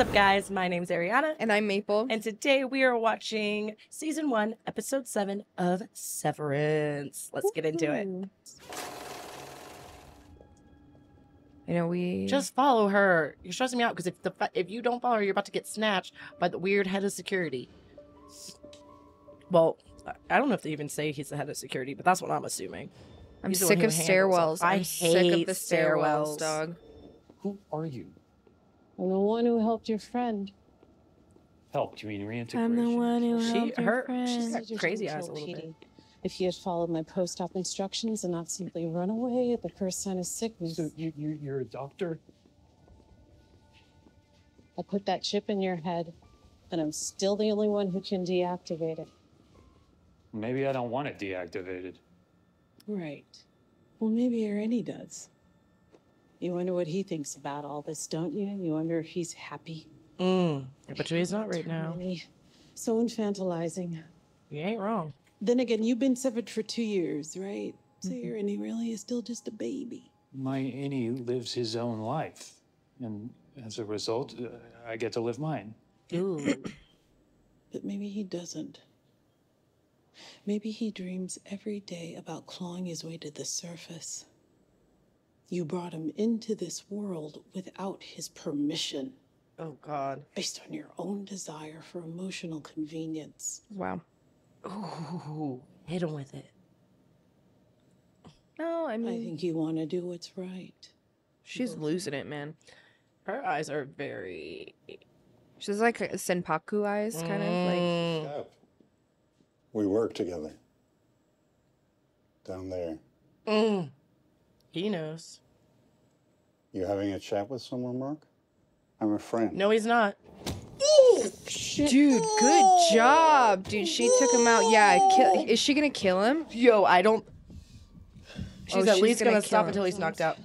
up, guys? My name's Arianna, And I'm Maple. and today we are watching season one, episode seven of Severance. Let's get into it. You know we Just follow her. You're stressing me out because if the if you don't follow her, you're about to get snatched by the weird head of security. Well, I- I don't know if they even say he's the head of security, but that's what I'm assuming. I'm he's sick of stairwells. it. I I'm sick of hate the stairwells, stairwells. dog. Who are you? I'm the one who helped your friend. Helped? you mean reintegration? I'm the one who She- helped your her- friend. she's got crazy eyes a little bit. If he had followed my post-op instructions and not simply run away at the first sign of sickness, So you, you, you're a doctor? I put that chip in your head, and I'm still the only one who can deactivate it. Maybe I don't want it deactivated. Right. Well, maybe Ernie does. You wonder what he thinks about all this, don't you? You wonder if he's happy. Mm. But he's not right now. Really, So infantilizing. You ain't wrong. Then again, you've been severed for two years, right? So Mm-hmm. Ernie really is still just a baby. My Innie lives his own life. And as a result, uh, I get to live mine. Ooh. But maybe he doesn't. Maybe he dreams every day about clawing his way to the surface. You brought him into this world without his permission, oh God. based on your own desire for emotional convenience. Wow. Ooh. Hit him with it. No, I mean. I think you want to do what's right. she's losing it, man. Her eyes are very. She's like a sanpaku eyes, kind of like. Mm. Yeah. We work together. Down there. Mm. He knows. You having a chat with someone, Mark? I'm a friend. No, he's not. Dude, good job, dude. She took him out. Yeah, kill, is she gonna kill him? Yo, I don't. She's Oh, at she's least gonna gonna, stop him. until he's knocked out.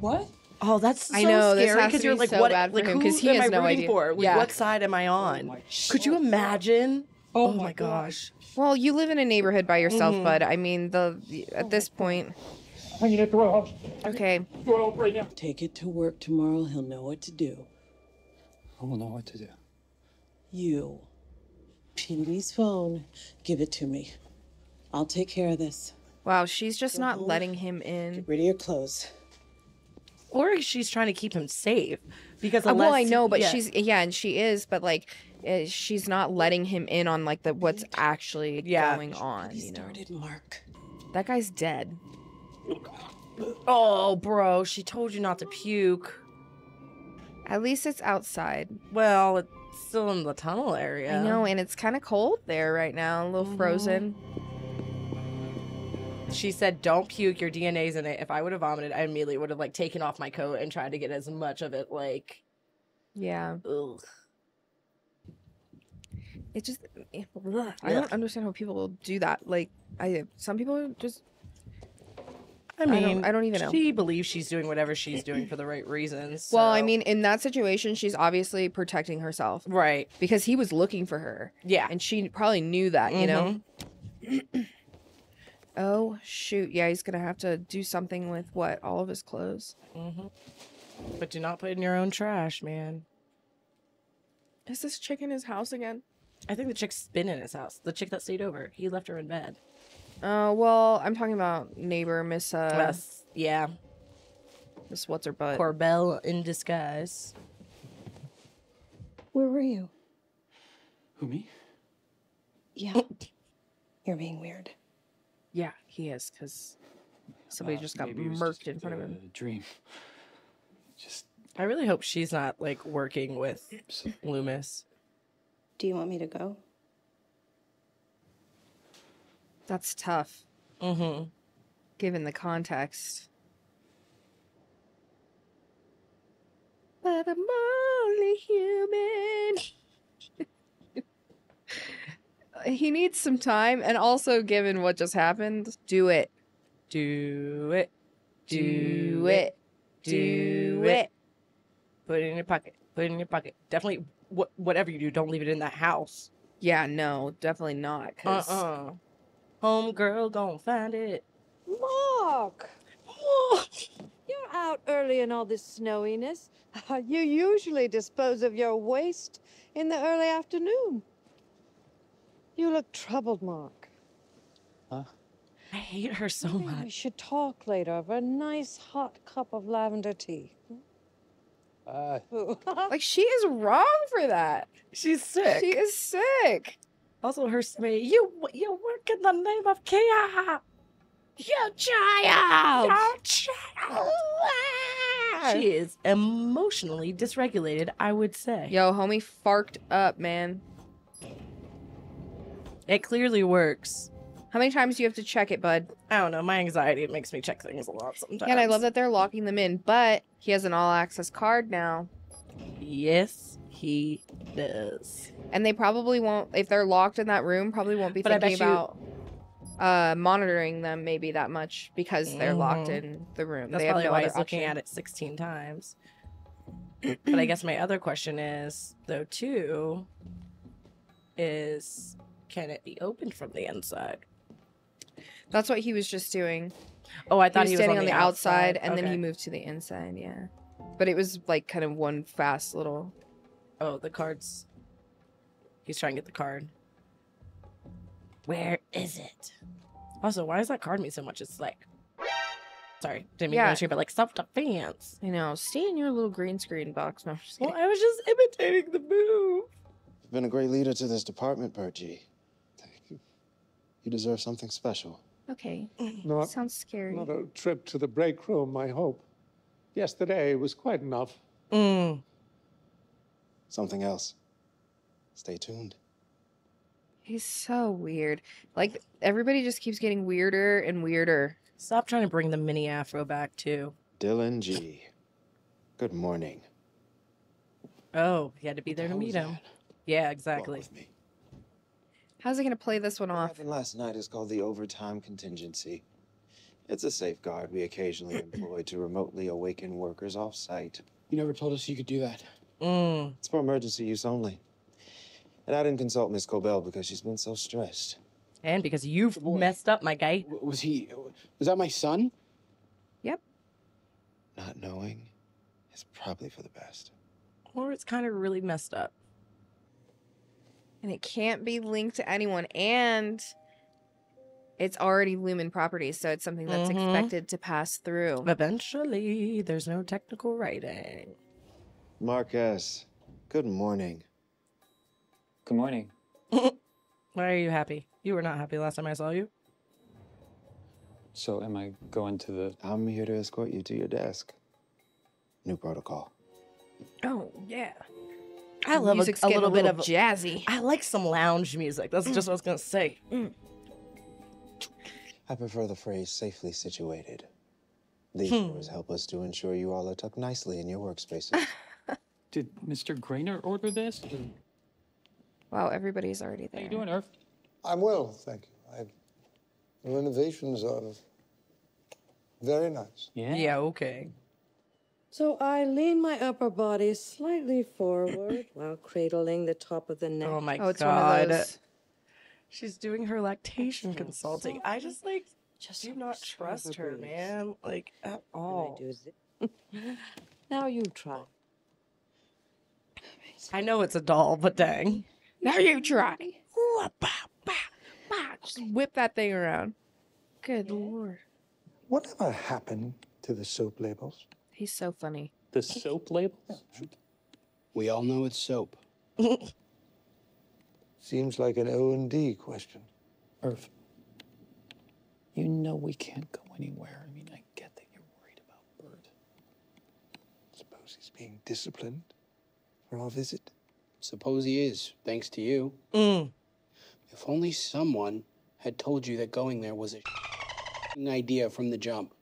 What? Oh, that's so I know, this scary has because to you're be like, so what? bad for like, him, who 'cause he am has I no rooting idea. for? Like, Yeah. What side am I on? Could you imagine? Oh, my gosh. Well, you live in a neighborhood by yourself, Mhm. bud. I mean, the at this point, I'm gonna throw okay. Throw right now. Take it to work tomorrow. He'll know what to do. I will know what to do. You. Petey's phone. Give it to me. I'll take care of this. Wow, she's just not home. letting him in. Get rid of your clothes. Or she's trying to keep him safe because Uh, well, I know, but yeah. she's yeah, and she is, but like, uh, she's not letting him in on like the what's actually Yeah. going on. He You know, started, Mark. that guy's dead. Oh, bro, she told you not to puke. At least it's outside. Well, it's still in the tunnel area. I know, and it's kind of cold there right now, a little Mhm. frozen. She said, "Don't puke. Your DNA's in it." If I would have vomited, I immediately would have like taken off my coat and tried to get as much of it like. Yeah, Ugh. it just. I don't understand how people do that. Like, I some people just. I I don't- mean, I don't even know. She believes she's doing whatever she's doing for the right reasons. Well, I mean, in that situation, she's obviously protecting herself right? because he was looking for her, Yeah. and she probably knew that. You know. Mhm. Oh shoot! Yeah, he's gonna have to do something with what all of his clothes. hmm But do not put in your own trash, man. Is this chick in his house again? I think the chick's been in his house. The chick that stayed over. He left her in bed. Uh, well, I'm talking about neighbor Miss uh Yes. Yeah. Miss what's her butt. Corbell in disguise. Where were you? Who, me? Yeah. You're being weird. Yeah, he is because somebody Uh, just got maybe it was murked just in front of him. A dream. Just I really hope she's not like working with Loomis. Do you want me to go? That's tough, Mm-hmm. given the context. But I'm only human. he needs some time, and also, given what just happened, do it. Do it. Do it. Do it. Put it in your pocket. Put it in your pocket. Definitely, wh- whatever you do, don't leave it in that house. Yeah, no, definitely not. Cause Uh-uh. Home girl gonna find it. Mark, Mark! You're out early in all this snowiness? You usually dispose of your waste in the early afternoon. You look troubled, Mark. Huh? I hate her so Maybe We should talk later over a nice hot cup of lavender tea. Uh, Like she is wrong for that. She's sick. She is sick. Also, hurts me. you you work in the name of Kier. You child. You child. She is emotionally dysregulated. I would say. Yo, homie farked up, man. It clearly works. How many times do you have to check it, bud? I don't know. My anxiety makes me check things a lot sometimes. Yeah, and I love that they're locking them in, but he has an all access card now. Yes, he does. And they probably won't if they're locked in that room, probably won't be But thinking bet you- about uh monitoring them maybe that much because they're locked Mhm. in the room. That's they have probably no why he's looking at it 16 times. but I guess my other question is, though, too, is can it be opened from the inside? That's what he was just doing. Oh, I He thought was he was standing on on the outside, and then he moved to the inside, yeah. But it was like kind of one fast little Oh, the cards. He's trying to get the card. Where is it? Also, why does that card mean so much? It's like, sorry, didn't mean Yeah. to mention, but like self defense. you know, stay in your little green screen box. No, I'm just Well. I was just imitating the move. You've been a great leader to this department, Bergie. You You deserve something special. Okay. Not, Sounds scary. not a trip to the break room, I hope. Yesterday was quite enough. Mm. Something else. Stay tuned. He's so weird. Like everybody just keeps getting weirder and weirder. Stop trying to bring the mini afro back too. Dylan G. Good morning. Oh, he had to be there to meet him. that? Yeah, Walk exactly. with me. How's he gonna play this one What off? happened last night is called the overtime contingency. It's a safeguard we occasionally employ to remotely awaken workers off-site. You never told us you could do that. Mm. It's for emergency use only. And I didn't consult Miss Cobel because she's been so stressed. And because you've boy. messed up, my guy. W- Was he? Was that my son? Yep. Not knowing is probably for the best. Or it's kind of really messed up. And it can't be linked to anyone. And it's already Lumon property, so it's something that's Mhm. expected to pass through. Eventually, there's no technical writing. Mark S., good morning. good morning. Why are you happy? You were not happy last time I saw you. So, am I going to the? I'm here to escort you to your desk. New protocol. Oh yeah. I love a, Music's a little bit of. jazzy. I like some lounge music. That's just what I was gonna say. Mm. I prefer the phrase safely situated. These hmm. doors help us to ensure you all are tucked nicely in your workspaces. Did Mr. Graner order this? Wow, everybody's already there. How there. you doing, Irv? I'm well, thank you. I, the renovations are very nice. Yeah. Yeah, okay. So I lean my upper body slightly forward while cradling the top of the neck. Oh my Oh, it's god. one of those. She's doing her lactation consulting. I just like Just do not trust her, man. Like at And I all. do now you try. I know it's a doll, but dang. Now you try. Just whip that thing around. Good lord. Whatever happened to the soap labels? He's so funny. The soap labels? We all know it's soap. Seems like an O and D question. Irv, you know we can't go anywhere. I mean, I get that you're worried about Burt. Suppose he's being disciplined for our visit. Suppose he is, thanks to you. Mm. If only someone had told you that going there was a idea from the jump.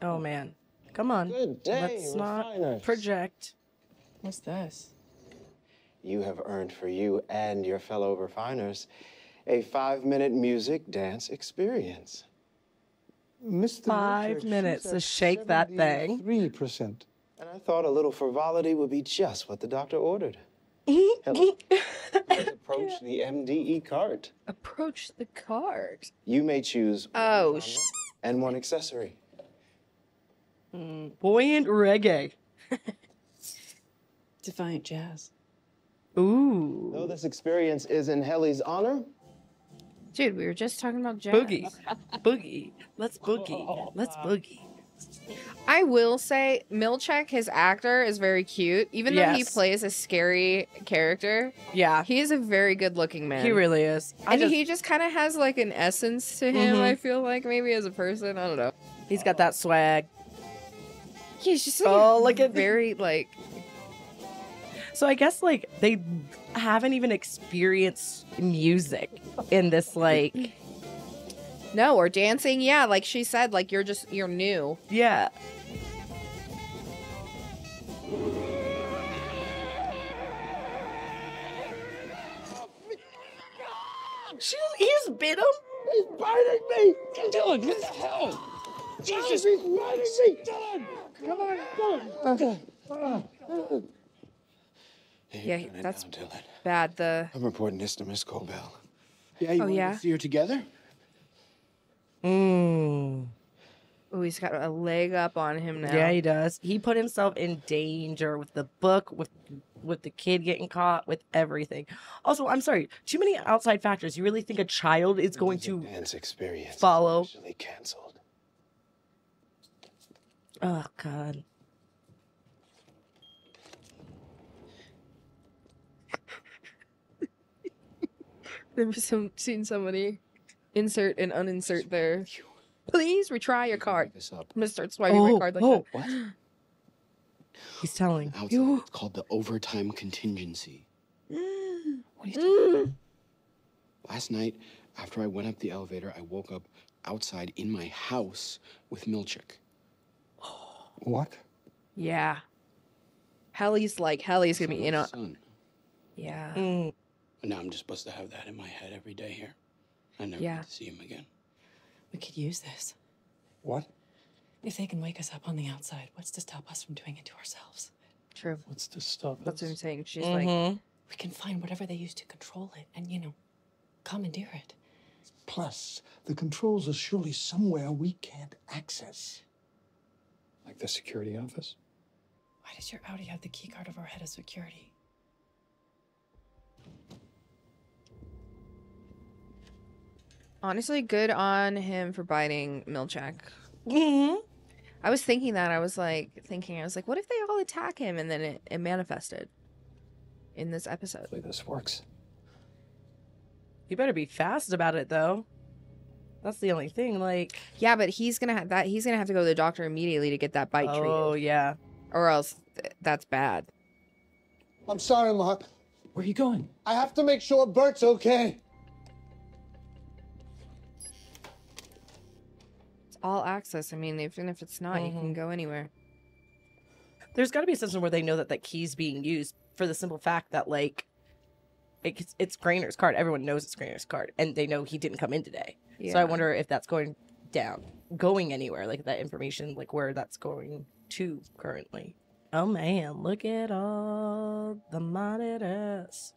Oh man. Come on. Good day, Let's not refiners. project. What's this? You have earned for you and your fellow refiners a five minute music dance experience. Mr. Five Richard, minute she's to shake that thing. 73%. And I thought a little frivolity would be just what the doctor ordered. Hello. Approach the MDE cart. Approach the cart? You may choose one Oh, genre sh- and one accessory. Mm, buoyant reggae. Defiant jazz. Ooh. Though this experience is in Helly's honor, Dude, we were just talking about jazz. Boogie. Boogie. Let's boogie. Let's boogie. I will say, Milchick, his actor, is very cute. Even though he plays a scary character, Yeah. he is a very good looking man. He really is. I and just- he just kind of has like an essence to him, Mhm. I feel like, maybe as a person. I don't know. he's got that swag. He's just like, Oh, look at- very like So I guess like they haven't even experienced music in this like no or dancing. Yeah, like she said, like you're just you're new. yeah. She, he's bit him. He's biting me! Dylan, what the hell? Jesus, he's biting me! Dylan! Come on, Dylan! Yeah, Turn it that's down, Dylan. bad. The I'm reporting this to Miss Cobel. Yeah, you Oh, wanted yeah? to see her together? Mm. oh, he's got a leg up on him now. Yeah, he does. He put himself in danger with the book, with with the kid getting caught, with everything. Also, I'm sorry, too many outside factors. You really think a child is going to Dance experience. follow? Officially canceled. Oh God. Never some, seen somebody insert and uninsert there. Please retry your card. This up. I'm gonna start swiping my Oh, card like oh. that. What? He's telling. Outside, You. it's called the overtime contingency. What are you talking about? Last night, after I went up the elevator, I woke up outside in my house with Milchick. What? Yeah. Helly's like Helly's gonna be in on. Son. Yeah. Mm. And now I'm just supposed to have that in my head every day here. I never Yeah. get to see him again. We could use this. What? If they can wake us up on the outside, what's to stop us from doing it to ourselves? True. What's to stop That's what I'm saying. She's like, Mhm. We can find whatever they use to control it and, you know, commandeer it. Plus, the controls are surely somewhere we can't access. Like the security office? Why does your outie have the keycard of our head of security? Honestly, good on him for biting Milchick. Mhm. I was thinking that. I was like thinking. I was like, what if they all attack him and then it, it manifested in this episode? Hopefully this works. You better be fast about it, though. That's the only thing. Like, Yeah, but he's gonna have that. He's gonna have to go to the doctor immediately to get that bite oh treated, yeah. or else th- that's bad. I'm sorry, Mark. Where are you going? I have to make sure Burt's okay. All access. I mean, even if it's not, you can mm-hmm. go anywhere. There's got to be a system where they know that that key's being used for the simple fact that like, it's it's Graner's card. Everyone knows it's Graner's card, and they know he didn't come in today. Yeah. So I wonder if that's going down, going anywhere, like that information, like where that's going to currently. Oh man, look at all the monitors.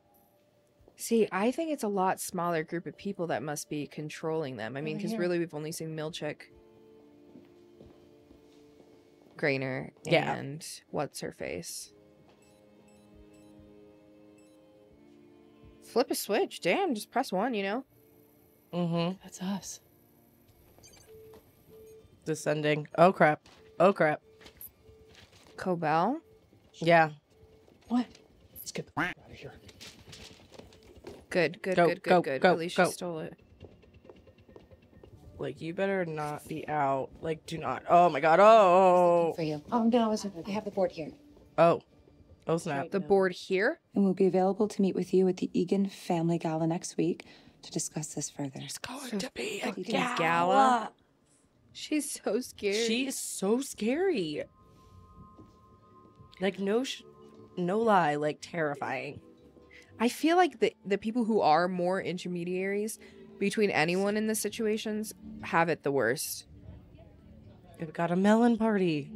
See, I think it's a lot smaller group of people that must be controlling them. I mean, Oh, because yeah. really we've only seen Milchick, Graner, Yeah. and what's her face. Flip a switch. Damn, just press one, you know? Mm-hmm. That's us. Descending. Oh crap. Oh crap. Cobel? Yeah. What? Let's get the out of here. Good, good, Go, good, good, go, good. go, At least go. she stole it. Like you better not be out. Like do not. Oh my god. Oh. for you. Oh no, I have the board here. Oh. Oh snap. The board here? And we'll be available to meet with you at the Eagan Family Gala next week to discuss this further. There's going to be a gala. gala. She's so scared. She is so scary. Like no, sh- no lie. Like terrifying. I feel like the the people who are more intermediaries between anyone in the situations have it the worst. We've got a melon party.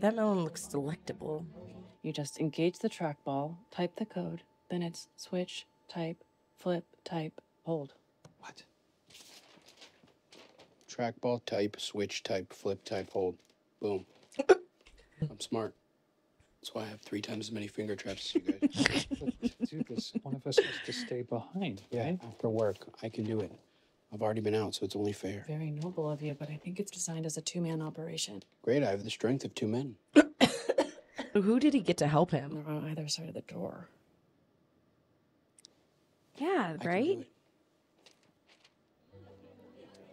That melon looks delectable. You just engage the trackball, type the code, then it's switch, type, flip, type, hold. What? Trackball type, switch type, flip type, hold. Boom. I'm smart. That's why I have three times as many finger traps as you guys. Dude, this one of us has to stay behind, yeah, right? after work, I can do it. I've already been out, so it's only fair. Very noble of you, but I think it's designed as a two man operation. Great, I have the strength of two men. Who did he get to help him? They're on either side of the door. Yeah, right?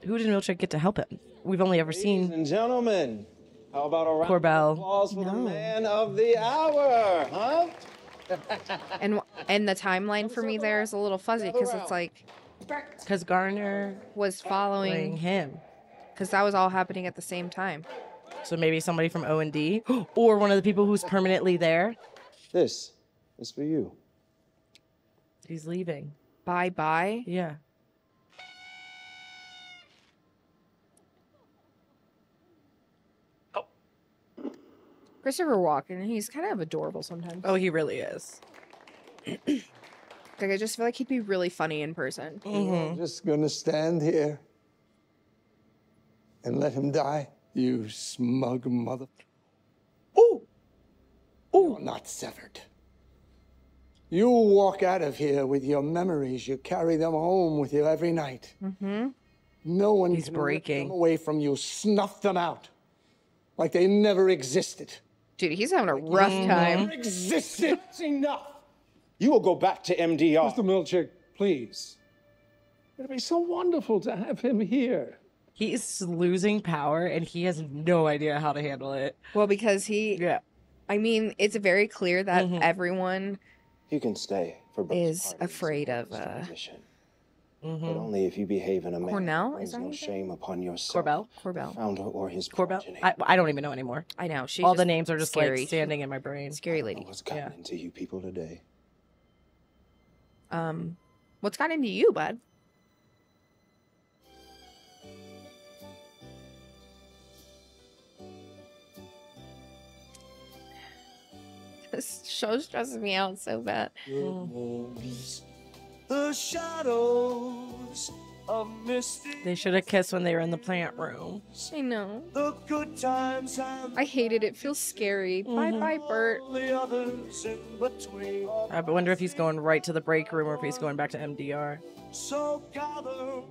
Who did Milchick get to help him? We've only ever Ladies seen and gentlemen, how about a round Corbell. of applause for the man of the hour, huh? And and the timeline for me there is a little fuzzy because it's like because Garner was playing following him. because that was all happening at the same time. So maybe somebody from O and D, or one of the people who's permanently there. This is for you. He's leaving. Bye bye. Yeah. Christopher Walken, he's kind of adorable sometimes. Oh, he really is. Like I just feel like he'd be really funny in person. You're just gonna stand here and let him die? You smug mother. Ooh! You're not severed. You walk out of here with your memories. You carry them home with you every night. Mm-hmm. No one He's can rip breaking. them away from you. Snuff them out like they never existed. Dude, he's having a rough time. Never existed. It's enough. You will go back to MDR. Mr. Milchick, please. It'd be so wonderful to have him here. He's losing power and he has no idea how to handle it. Well, because he, Yeah. I mean, it's very clear that Mhm. everyone You can stay for both is parties afraid of uh, position, Mm-hmm. but only if you behave in a manner Cornell? that brings Is that no how you shame upon yourself, Corbell? the Corbell. founder, or his Corbell? progeny. I, I don't even know anymore. I know she's All the just names are just scary. like standing in my brain. Scary lady. What's gotten Yeah. into you people today? Um, what's got into you, bud? This show stresses me out so bad. The shadows of misty. They should have kissed when they were in the plant room. I know. The good times and I hate it. It feels scary. Bye mm-hmm. bye, Burt. the others in between. I wonder if he's going right to the break room or if he's going back to MDR. So gather.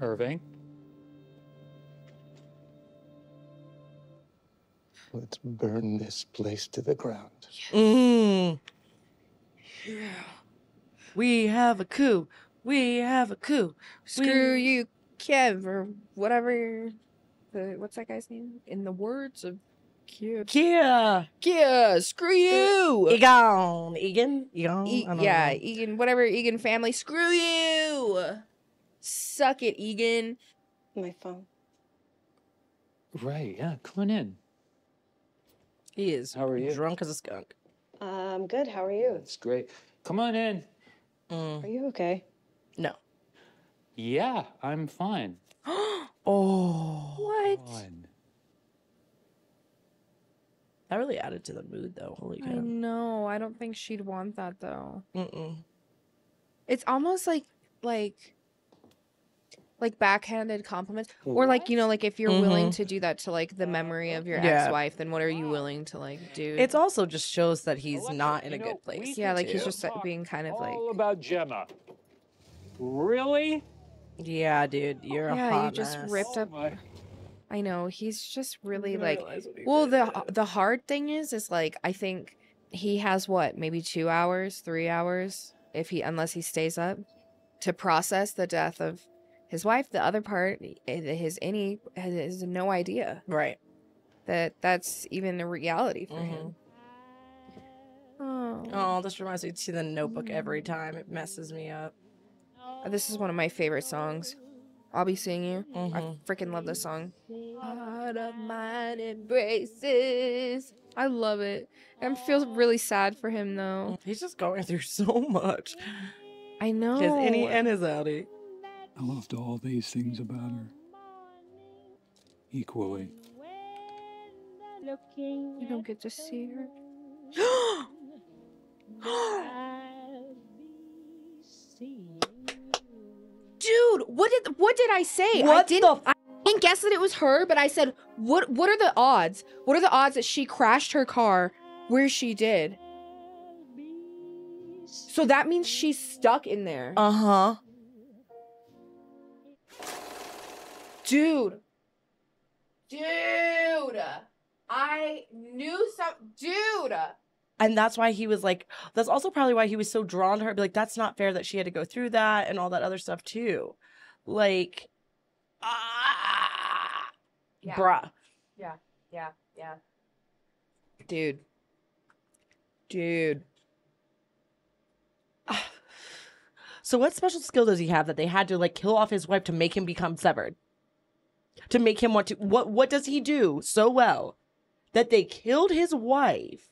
Irving. Let's burn this place to the ground. Mm. We have a coup. We have a coup. Screw We- you, Kev, or whatever. The what's that guy's name? In the words of Kev. Kier. Yeah, screw you. Egon. Eagan? Egon? E- I don't yeah, know. Eagan, whatever Eagan family. Screw you. Suck it, Eagan. My phone. Right, yeah, come on in. He is How are you? drunk as a skunk. Um, good. How are you? That's great. Come on in. Mm. Are you okay? No. Yeah, I'm fine. Oh. What? Fine. That really added to the mood, though. Holy I cow. know. I don't think she'd want that though. Mm-mm. It's almost like like like backhanded compliments or like you know like if you're willing Mhm. to do that to like the memory of your Yeah. ex-wife then what are you willing to like do It's also just shows that he's Alexa, not in a know, good place. yeah like he's just being kind of like All about Gemma. Really? Yeah, dude, you're a yeah hot you just mess. ripped Oh up my- I know he's just really like realize what he well did. the the hard thing is is like I think he has what maybe 2 hours 3 hours if he unless he stays up to process the death of his wife the other part eh, his innie has, no idea Right. that that's even a reality for him. Oh. Oh, this reminds me to the notebook every time. It messes me up. This is one of my favorite songs. I'll be seeing you. I Mhm. freaking love this song. Heart of mine embraces. I love it. I feel really sad for him though. He's just going through so much. I know. His innie and his outie. I loved all these things about her equally. You don't get to see her. Dude, what did what did I say? I What the didn't I didn't guess that it was her, but I said, what what are the odds? What are the odds that she crashed her car where she did? So that means she's stuck in there. Uh Dude. Dude. I knew some dude. And that's why he was like, that's also probably why he was so drawn to her. Be like, that's not fair that she had to go through that and all that other stuff too. Like, ah, Yeah. bruh. Yeah. Yeah. Yeah. Dude. Dude. So what special skill does he have that they had to like kill off his wife to make him become severed? To make him want to what what does he do so well that they killed his wife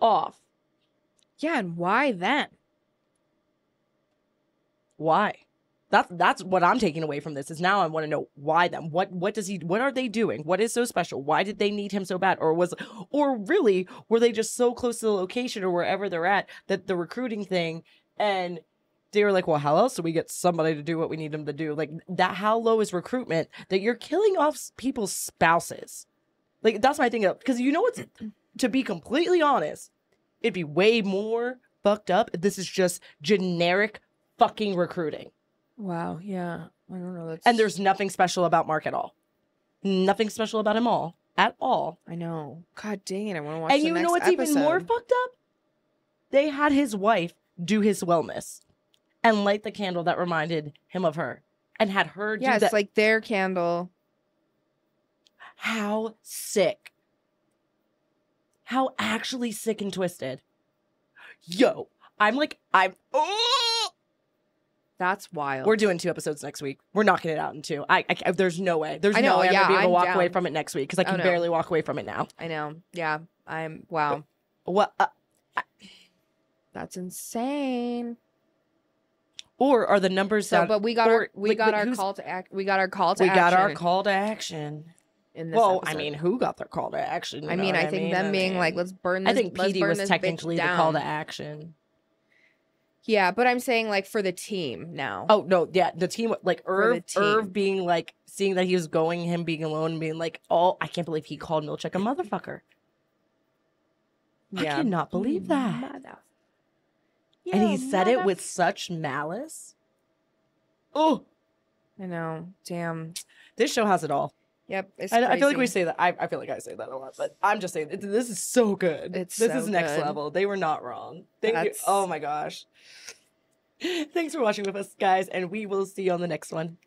off? Yeah, and why then? Why? That's that's what I'm taking away from this is now I want to know why them. What what does he what are they doing? What is so special? Why did they need him so bad? Or was or really were they just so close to the location or wherever they're at that the recruiting thing and they were like, well, how else do we get somebody to do what we need them to do? Like that how low is recruitment that you're killing off people's spouses? Like that's my thing because you know what's to be completely honest, it'd be way more fucked up if this is just generic fucking recruiting. Wow, yeah. I don't know. That's And there's nothing special about Mark at all. Nothing special about him all. At all. I know. God dang it, I want to watch and you know what's even more fucked up? They had his wife do his wellness and light the candle that reminded him of her and had her do Yeah, it's like their candle. how sick. How actually sick and twisted. Yo, I'm like, I'm. Oh! That's wild. We're doing two episodes next week. We're knocking it out in two. I, I there's no way. There's I no know, way I'm gonna be able to walk away from it next week because I Oh, can no. barely walk away from it now. I know. Yeah. I'm wow. What? Uh, That's insane. Or are the numbers So, that? but we got or, our we like, got like, our call to act. We got our call to We got our call to action. in this. Well, I mean, who got their call to action? I mean, what I think mean? them I being like, let's burn. This, I think Petey was technically the call to action. Yeah, but I'm saying like for the team now. Oh no, yeah, the team like Irv, team. Irv being like seeing that he was going, him being alone, being like, oh, I can't believe he called Milchick a motherfucker. Yeah. I cannot believe that. Mother- and he Yeah, said it with such malice. Oh, I know. Damn. this show has it all. Yep. It's I, I feel like we say that. I, I feel like I say that a lot, but I'm just saying it, this is so good. It's this so is next good. level. They were not wrong. Thank you. Oh my gosh. Thanks for watching with us, guys, and we will see you on the next one.